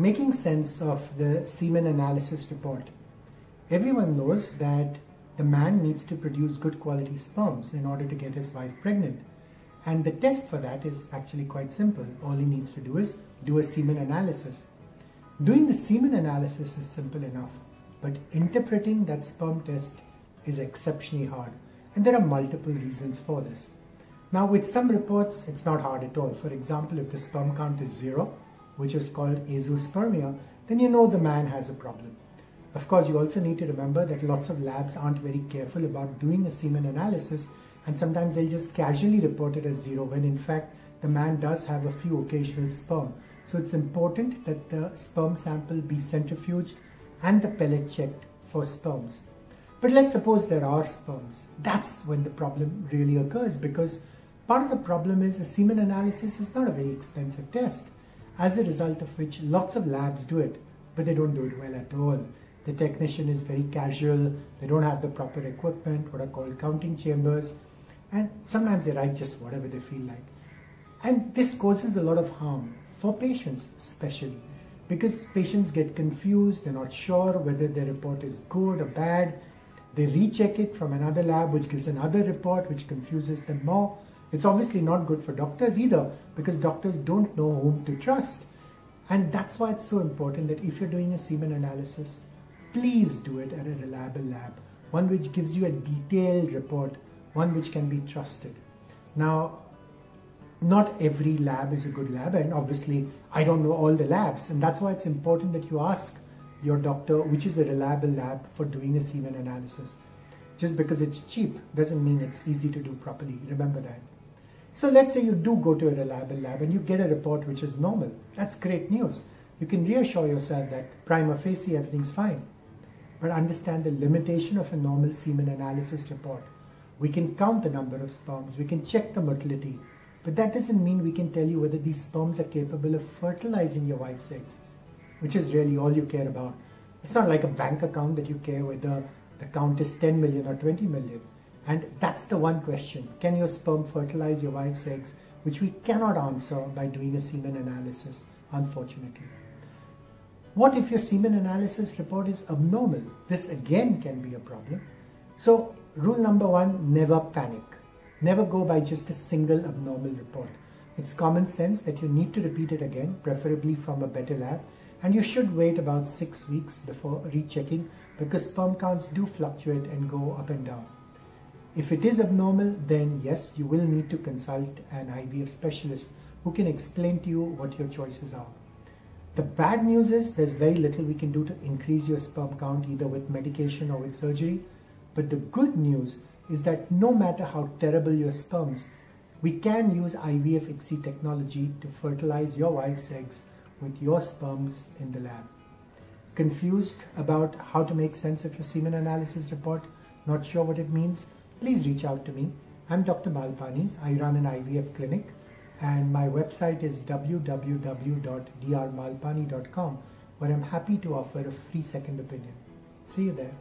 making sense of the semen analysis report. Everyone knows that the man needs to produce good quality sperms in order to get his wife pregnant. And the test for that is actually quite simple. All he needs to do is do a semen analysis. Doing the semen analysis is simple enough, but interpreting that sperm test is exceptionally hard. And there are multiple reasons for this. Now, with some reports, it's not hard at all. For example, if the sperm count is zero, which is called azoospermia, then you know the man has a problem. Of course, you also need to remember that lots of labs aren't very careful about doing a semen analysis, and sometimes they'll just casually report it as zero when in fact the man does have a few occasional sperm. So it's important that the sperm sample be centrifuged and the pellet checked for sperms. But let's suppose there are sperms. That's when the problem really occurs because part of the problem is a semen analysis is not a very expensive test, as a result of which lots of labs do it, but they don't do it well at all. The technician is very casual, they don't have the proper equipment, what are called counting chambers, and sometimes they write just whatever they feel like. And this causes a lot of harm for patients, especially because patients get confused, they're not sure whether their report is good or bad they recheck it from another lab, which gives another report, which confuses them more. It's obviously not good for doctors either, because doctors don't know whom to trust. And that's why it's so important that if you're doing a semen analysis, please do it at a reliable lab, one which gives you a detailed report, one which can be trusted. Now, not every lab is a good lab, and obviously, I don't know all the labs, and that's why it's important that you ask your doctor which is a reliable lab for doing a semen analysis. Just because it's cheap doesn't mean it's easy to do properly. Remember that. So let's say you do go to a reliable lab and you get a report which is normal. That's great news. You can reassure yourself that prima facie everything's fine. But understand the limitation of a normal semen analysis report. We can count the number of sperms, we can check the motility, but that doesn't mean we can tell you whether these sperms are capable of fertilizing your wife's eggs which is really all you care about. It's not like a bank account that you care whether the count is 10 million or 20 million. And that's the one question. Can your sperm fertilize your wife's eggs? Which we cannot answer by doing a semen analysis, unfortunately. What if your semen analysis report is abnormal? This again can be a problem. So, rule number one never panic. Never go by just a single abnormal report. It's common sense that you need to repeat it again, preferably from a better lab, and you should wait about six weeks before rechecking because sperm counts do fluctuate and go up and down. If it is abnormal, then yes, you will need to consult an IVF specialist who can explain to you what your choices are. The bad news is there's very little we can do to increase your sperm count either with medication or with surgery. But the good news is that no matter how terrible your sperms, we can use IVF ICSI technology to fertilize your wife's eggs with your sperms in the lab. Confused about how to make sense of your semen analysis report? Not sure what it means? Please reach out to me. I'm Dr. Malpani. I run an IVF clinic and my website is www.drmalpani.com where I'm happy to offer a free second opinion. See you there.